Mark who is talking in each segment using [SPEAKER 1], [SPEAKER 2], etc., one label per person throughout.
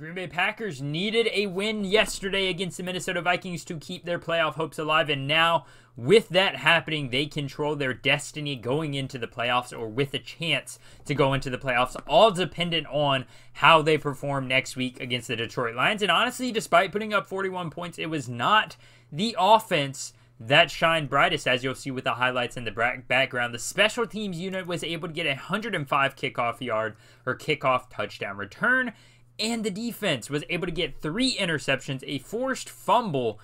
[SPEAKER 1] Green Bay Packers needed a win yesterday against the Minnesota Vikings to keep their playoff hopes alive, and now with that happening, they control their destiny going into the playoffs or with a chance to go into the playoffs, all dependent on how they perform next week against the Detroit Lions. And honestly, despite putting up 41 points, it was not the offense that shined brightest, as you'll see with the highlights in the background. The special teams unit was able to get a 105 kickoff yard or kickoff touchdown return and the defense was able to get three interceptions, a forced fumble,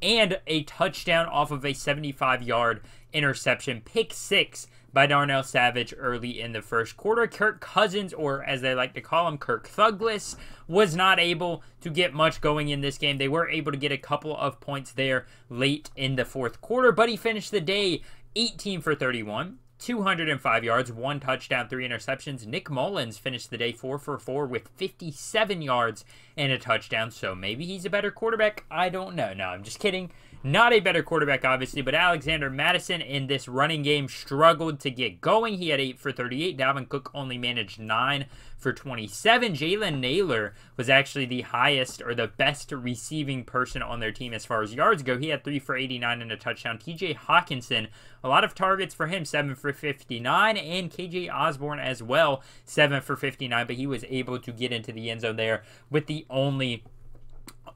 [SPEAKER 1] and a touchdown off of a 75 yard interception, pick six by Darnell Savage early in the first quarter. Kirk Cousins, or as they like to call him, Kirk Thugless, was not able to get much going in this game. They were able to get a couple of points there late in the fourth quarter, but he finished the day 18 for 31, 205 yards, one touchdown, three interceptions. Nick Mullens finished the day 4 for 4 with 57 yards and a touchdown. So maybe he's a better quarterback. I don't know. No, I'm just kidding. Not a better quarterback, obviously, but Alexander Mattison in this running game struggled to get going. He had 8 for 38. Dalvin Cook only managed 9 for 27. Jalen Nailor was actually the highest or the best receiving person on their team as far as yards go. He had 3 for 89 and a touchdown. TJ Hockenson, a lot of targets for him, 7 for 59. And KJ Osborn as well, 7 for 59. But he was able to get into the end zone there with the only,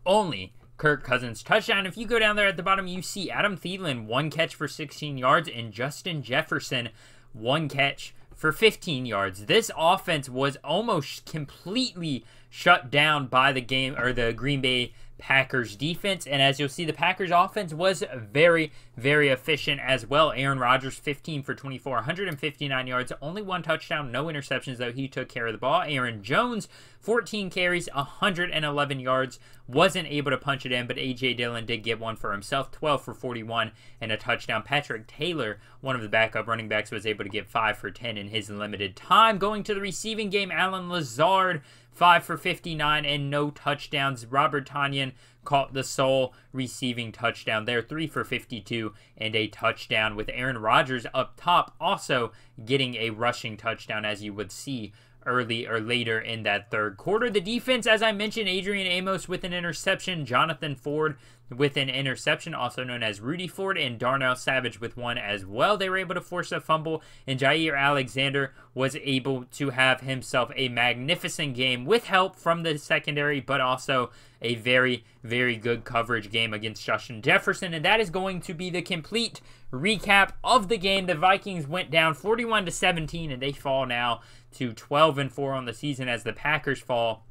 [SPEAKER 1] only Kirk Cousins touchdown. If you go down there at the bottom, you see Adam Thielen, one catch for 16 yards, and Justin Jefferson, one catch for 15 yards. This offense was almost completely shut down by the game or the Green Bay Packers defense. And as you'll see, the Packers offense was very, very efficient as well. Aaron Rodgers, 15 for 24, 159 yards, only one touchdown, no interceptions, though he took care of the ball. Aaron Jones, 14 carries, 111 yards, wasn't able to punch it in, but A.J. Dillon did get one for himself, 12 for 41 and a touchdown. Patrick Taylor, one of the backup running backs, was able to get 5 for 10 in his limited time. Going to the receiving game, Allen Lazard, 5 for 59 and no touchdowns. Robert Tonyan caught the sole receiving touchdown there, 3 for 52 and a touchdown with Aaron Rodgers up top also getting a rushing touchdown as you would see early or later in that third quarter. The defense, as I mentioned, Adrian Amos with an interception, Jonathan Ford with an interception, also known as Rudy Ford, and Darnell Savage with one as well. They were able to force a fumble, and Jaire Alexander was able to have himself a magnificent game with help from the secondary, but also a very, very good coverage game against Justin Jefferson. And that is going to be the complete recap of the game. The Vikings went down 41 to 17, and they fall now to 12 and 4 on the season as the Packers fall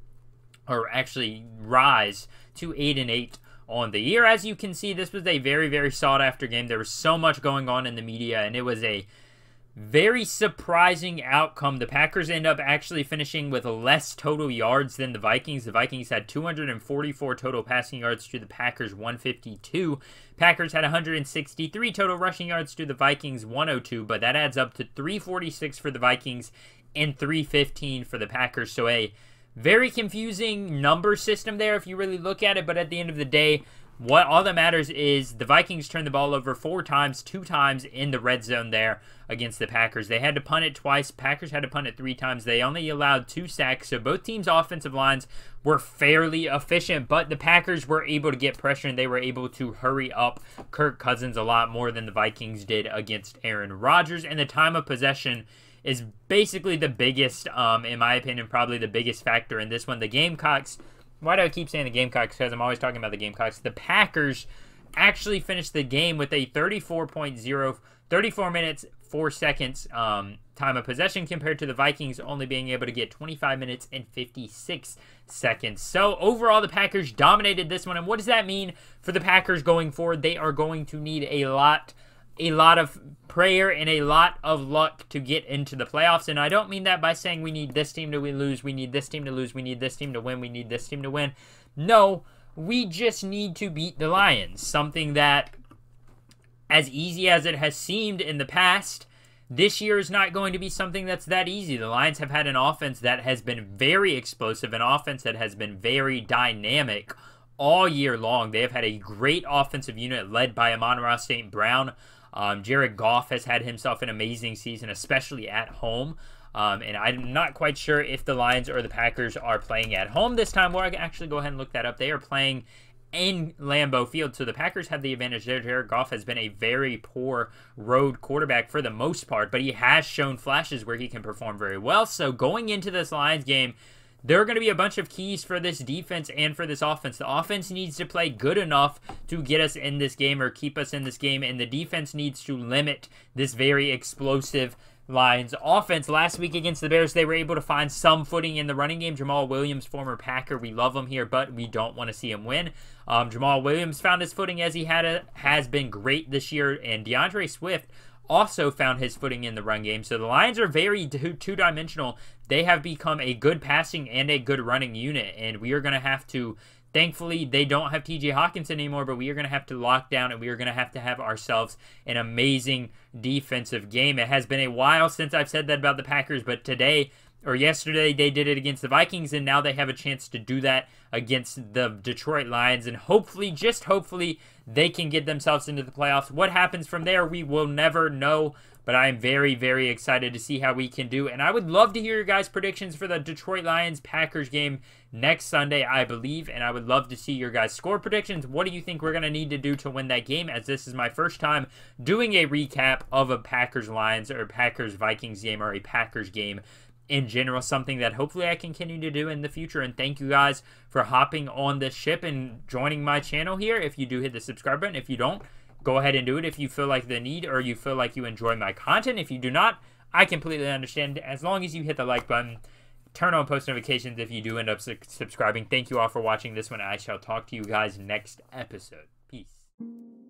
[SPEAKER 1] or actually rise to 8 and 8 on the year. As you can see, this was a very, very sought after game. There was so much going on in the media, and it was a very surprising outcome. The Packers end up actually finishing with less total yards than the Vikings. The Vikings had 244 total passing yards to the Packers 152. Packers had 163 total rushing yards to the Vikings 102, but that adds up to 346 for the Vikings and 315 for the Packers. So a very confusing number system there if you really look at it, but at the end of the day, what all that matters is the Vikings turned the ball over four times, two times in the red zone there against the Packers. They had to punt it twice. Packers had to punt it three times. They only allowed two sacks, so both teams' offensive lines were fairly efficient, but the Packers were able to get pressure and they were able to hurry up Kirk Cousins a lot more than the Vikings did against Aaron Rodgers. And the time of possession is basically the biggest, um, in my opinion, probably the biggest factor in this one. The Gamecocks, why do I keep saying the Gamecocks? Because I'm always talking about the Gamecocks. The Packers actually finished the game with a 34.0, 34 minutes, 4 seconds um, time of possession compared to the Vikings only being able to get 25 minutes and 56 seconds. So overall, the Packers dominated this one. And what does that mean for the Packers going forward? They are going to need a lot a lot of prayer and a lot of luck to get into the playoffs. And I don't mean that by saying we need this team to lose, we need this team to lose, we need this team to win, we need this team to win. No, we just need to beat the Lions. Something that, as easy as it has seemed in the past, this year is not going to be something that's that easy. The Lions have had an offense that has been very explosive, an offense that has been very dynamic all year long. They have had a great offensive unit led by Amon-Ra St. Brown. Um, Jared Goff has had himself an amazing season, especially at home. Um, and I'm not quite sure if the Lions or the Packers are playing at home this time. Well, I can actually go ahead and look that up. They are playing in Lambeau Field. So the Packers have the advantage there. Jared Goff has been a very poor road quarterback for the most part, but he has shown flashes where he can perform very well. So going into this Lions game, there are going to be a bunch of keys for this defense and for this offense. The offense needs to play good enough to get us in this game or keep us in this game, and the defense needs to limit this very explosive Lions offense. Last week against the Bears, they were able to find some footing in the running game. Jamaal Williams, former Packer, we love him here, but we don't want to see him win. Um, Jamaal Williams found his footing as he had a, has been great this year, and D'Andre Swift also found his footing in the run game. So the Lions are very two dimensional. They have become a good passing and a good running unit, and we are going to have to. Thankfully, they don't have TJ Hockenson anymore, but we are going to have to lock down and we are going to have to have ourselves an amazing defensive game. It has been a while since I've said that about the Packers, but today or yesterday they did it against the Vikings, and now they have a chance to do that against the Detroit Lions. And hopefully, just hopefully, they can get themselves into the playoffs. What happens from there, we will never know. But I am very, very excited to see how we can do. And I would love to hear your guys' predictions for the Detroit Lions Packers game next Sunday, I believe. And I would love to see your guys' score predictions. What do you think we're going to need to do to win that game? As this is my first time doing a recap of a Packers Lions or Packers Vikings game or a Packers game in general, something that hopefully I can continue to do in the future. And thank you guys for hopping on this ship and joining my channel here. If you do hit the subscribe button, if you don't, go ahead and do it if you feel like the need or you feel like you enjoy my content. If you do not, I completely understand. As long as you hit the like button, turn on post notifications if you do end up su subscribing. Thank you all for watching this one. I shall talk to you guys next episode. Peace.